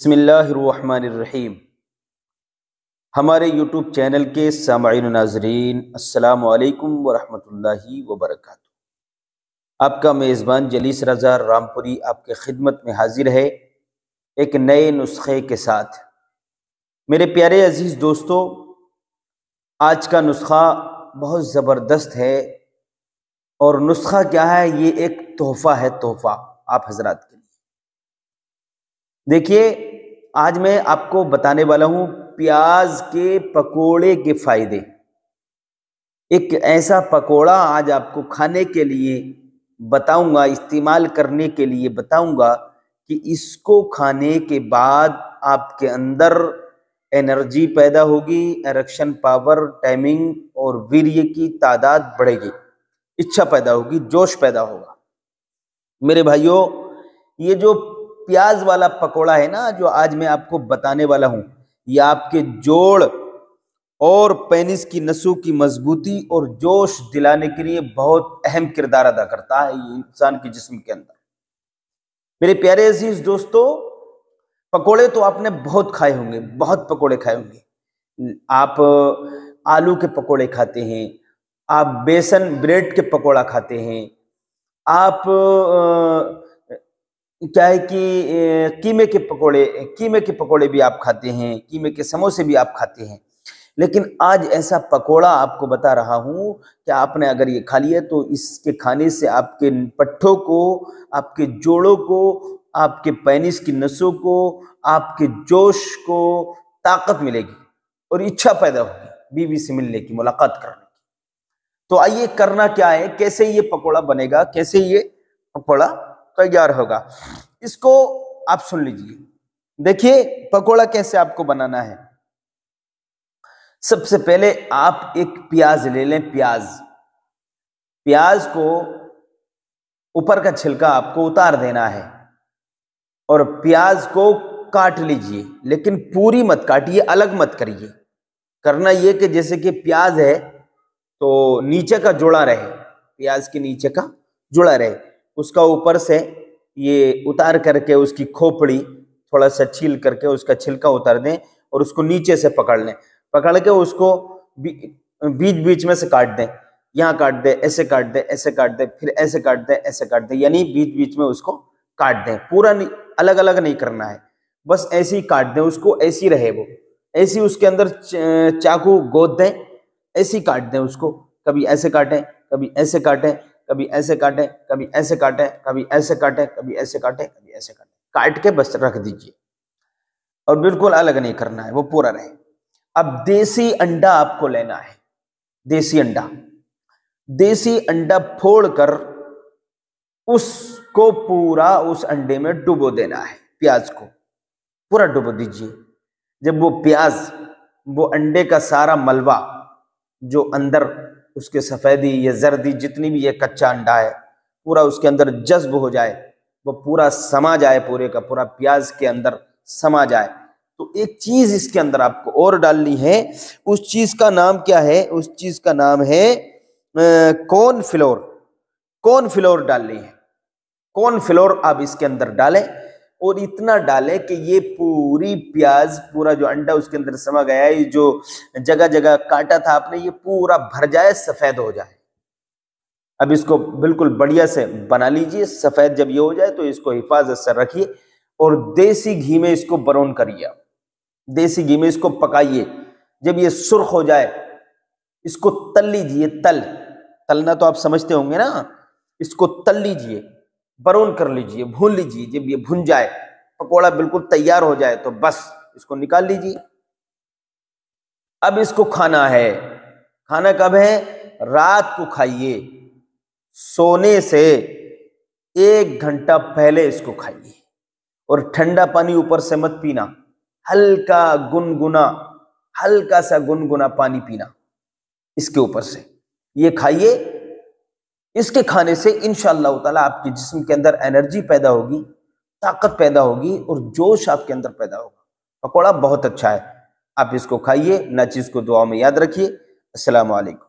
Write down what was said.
बसमीम हमारे YouTube channel के सामीन नाजरीन असलकम वरहमतुल्लाहि वबरकatuh आपका मेज़बान जलीस रज़ा रामपुरी आपके खिदमत में हाजिर है एक नए नुस्खे के साथ। मेरे प्यारे अज़ीज़ दोस्तों, आज का नुस्खा बहुत ज़बरदस्त है और नुस्खा क्या है, ये एक तोहफ़ा है तोहफ़ा आप हजरात के लिए। देखिए आज मैं आपको बताने वाला हूँ प्याज के पकोड़े के फ़ायदे। एक ऐसा पकोड़ा आज आपको खाने के लिए बताऊँगा, इस्तेमाल करने के लिए बताऊँगा कि इसको खाने के बाद आपके अंदर एनर्जी पैदा होगी, एरेक्शन पावर, टाइमिंग और वीर्य की तादाद बढ़ेगी। इच्छा पैदा होगी, जोश पैदा होगा। मेरे भाइयों, ये जो प्याज वाला पकोड़ा है ना, जो आज मैं आपको बताने वाला हूँ, ये आपके जोड़ और पेनिस की नसों की मजबूती और जोश दिलाने के लिए बहुत अहम किरदार अदा करता है ये इंसान के जिस्म के अंदर। मेरे प्यारे अज़ीज़ दोस्तों, पकोड़े तो आपने बहुत खाए होंगे, बहुत पकोड़े खाए होंगे। आप, आलू के पकोड़े खाते हैं, आप बेसन ब्रेड के पकोड़ा खाते हैं, आप क्या है कि कीमे के पकोड़े, कीमे के पकोड़े भी आप खाते हैं, कीमे के समोसे भी आप खाते हैं। लेकिन आज ऐसा पकोड़ा आपको बता रहा हूँ, कि आपने अगर ये खा लिया तो इसके खाने से आपके पट्ठों को, आपके जोड़ों को, आपके पैनिस की नसों को, आपके जोश को ताकत मिलेगी और इच्छा पैदा होगी बीवी से मिलने की, मुलाकात करने की। तो आइए करना क्या है, कैसे ये पकोड़ा बनेगा, कैसे ये पकोड़ा तैयार होगा। इसको आप सुन लीजिए। देखिए, पकोड़ा कैसे आपको बनाना है। सबसे पहले आप एक प्याज ले लें, प्याज। प्याज को ऊपर का छिलका आपको उतार देना है और प्याज को काट लीजिए, लेकिन पूरी मत काटिए, अलग मत करिए। करना यह कि जैसे कि प्याज है तो नीचे का जुड़ा रहे। प्याज के नीचे का जुड़ा रहे। उसका ऊपर से ये उतार करके उसकी खोपड़ी थोड़ा सा छील करके उसका छिलका उतार दें और उसको नीचे से पकड़ लें। पकड़ के उसको बीच बीच में से काट दें। यहाँ काट दे, ऐसे काट दे, ऐसे काट दे, फिर ऐसे काट दे, ऐसे काट दे, यानी बीच बीच में उसको काट दें। पूरा अलग अलग नहीं करना है। बस ऐसे ही काट दें, उसको ऐसी रहे वो। ऐसी उसके अंदर चाकू गोद दें, ऐसी काट दें उसको। कभी ऐसे काटें, कभी ऐसे काटें कभी ऐसे काटे, कभी ऐसे काटे, कभी ऐसे काटे, कभी ऐसे काटे, कभी ऐसे काटे। काट के बस रख दीजिए। और बिल्कुल अलग नहीं करना है, वो पूरा रहे। अब देसी अंडा आपको लेना है। देसी अंडा। देसी अंडा फोड़कर उसको पूरा उस अंडे में डुबो देना है, प्याज को। पूरा डुबो दीजिए। जब वो प्याज, वो अंडे का सारा मलबा जो अंदर उसके सफ़ेदी या जर्दी जितनी भी ये कच्चा अंडा है, पूरा उसके अंदर जज्ब हो जाए, वो पूरा समा जाए पूरे का पूरा प्याज के अंदर समा जाए। तो एक चीज़ इसके अंदर आपको और डालनी है, उस चीज़ का नाम क्या है, उस चीज़ का नाम है कौन फ्लोर कौन फ्लोर डालनी है। कौन फ्लोर आप इसके अंदर डालें और इतना डालें कि ये पूरी प्याज, पूरा जो अंडा उसके अंदर समा गया है जो जगह जगह काटा था आपने, ये पूरा भर जाए, सफ़ेद हो जाए। अब इसको बिल्कुल बढ़िया से बना लीजिए, सफ़ेद जब ये हो जाए तो इसको हिफाजत से रखिए और देसी घी में इसको बरौन करिए। देसी घी में इसको पकाइए। जब ये सुर्ख हो जाए, इसको तल लीजिए, तल। तलना तो आप समझते होंगे ना? इसको तल लीजिए। बरौन कर लीजिए, भून लीजिए, जब ये भुन जाए, पकोड़ा बिल्कुल तैयार हो जाए तो बस इसको निकाल लीजिए। अब इसको खाना है। खाना कब है? रात को खाइए। सोने से एक घंटा पहले इसको खाइए। और ठंडा पानी ऊपर से मत पीना। हल्का गुनगुना, हल्का सा गुनगुना पानी पीना। इसके ऊपर से। ये खाइए। इसके खाने से इन ताला आपके जिस्म के अंदर एनर्जी पैदा होगी, ताकत पैदा होगी और जोश आपके अंदर पैदा होगा। पकौड़ा बहुत अच्छा है। आप इसको खाइए, ना चीज़ को दुआ में याद रखिए। असलकम